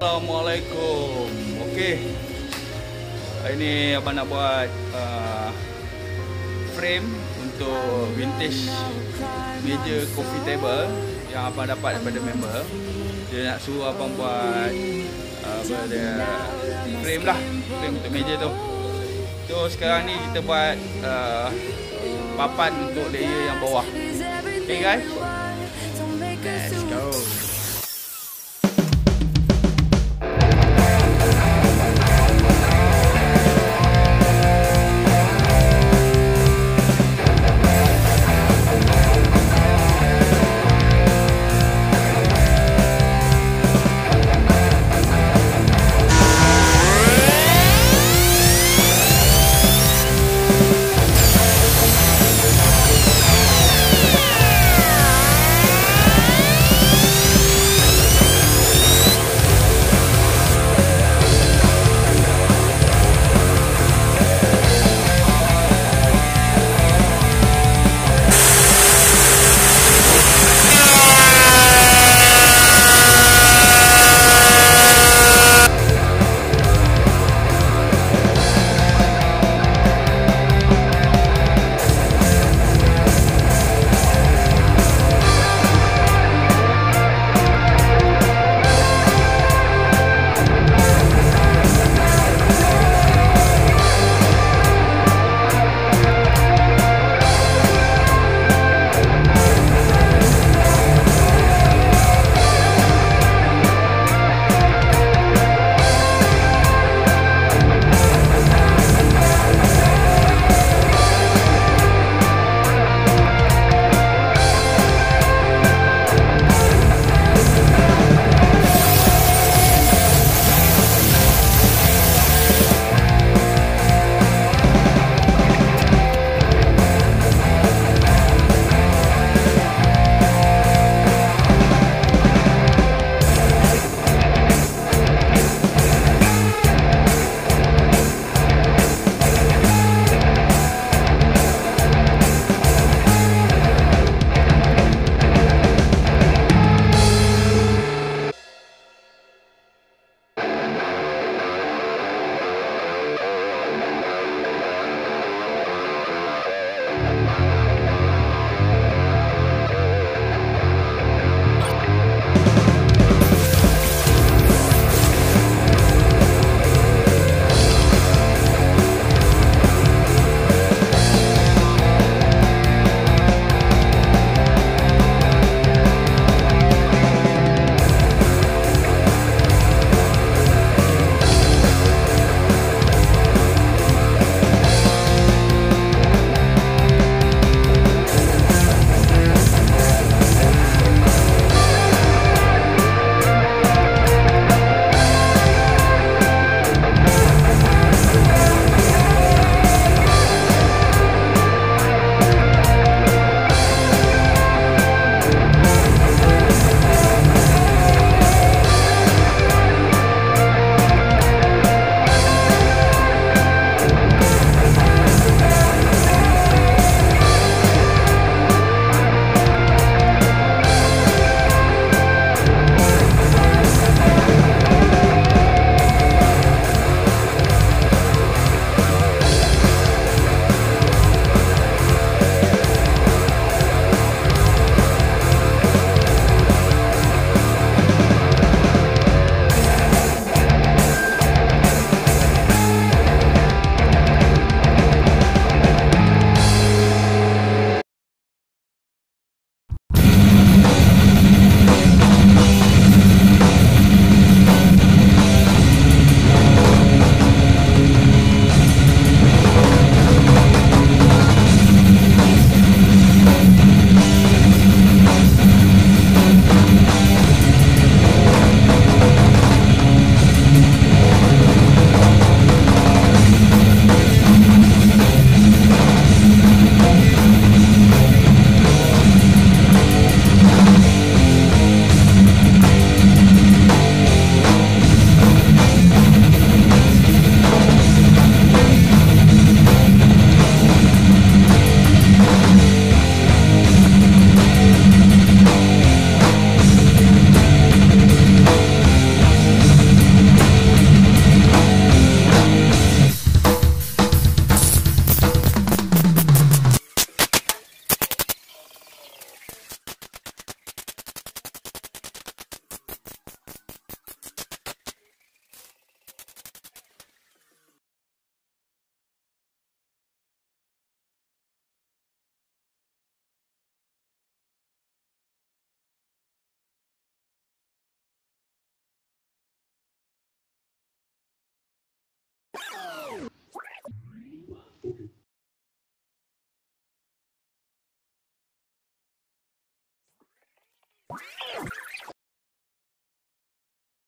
Assalamualaikum. Okey. Ini abang nak buat uh, Frame Untuk vintage Meja coffee table Yang abang dapat daripada member. Dia nak suruh abang buat uh, Apa dia Frame lah. Frame untuk meja tu. So sekarang ni kita buat uh, Papan untuk layer yang bawah. Okay guys. Let's go.